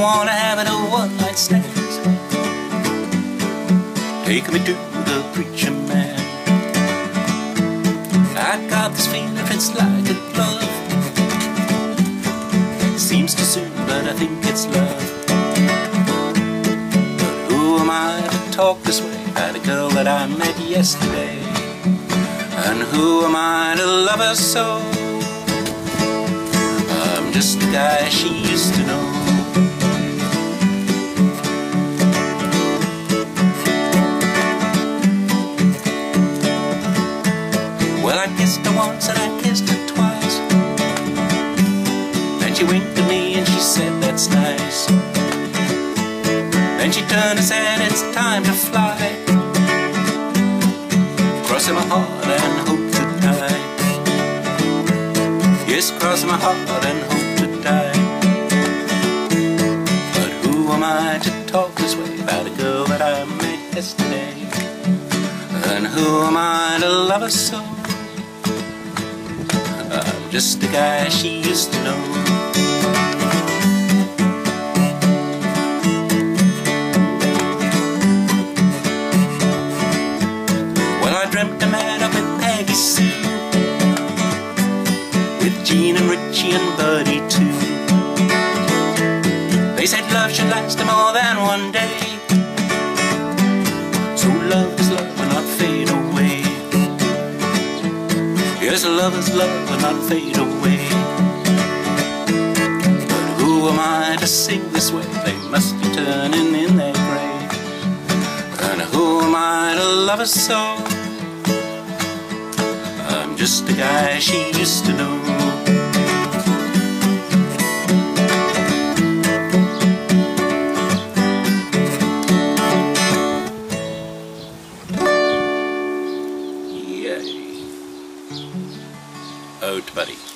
wanna have it a one night. Take me to the preacher man. I got this feeling it's like a glove. Seems too soon, but I think it's love. But who am I to talk this way about a girl that I met yesterday? And who am I to love her so? I'm just the guy she used to know. I kissed her once and I kissed her twice. Then she winked at me and she said, That's nice. Then she turned and said, It's time to fly. Crossing my heart and hope to die. Yes, crossing my heart and hope to die. But who am I to talk this way about a girl that I met yesterday? And who am I to love her so? Just the guy she used to know. Well, I dreamt a man up with Peggy Sue, with Gene and Ritchie and Buddy too. They said love should last more than one day. So love Yes, love is love will not fade away. But who am I to sing this way? They must be turning in their grave. And who am I to love her so? I'm just a guy she used to know. Yay. Ode, buddy.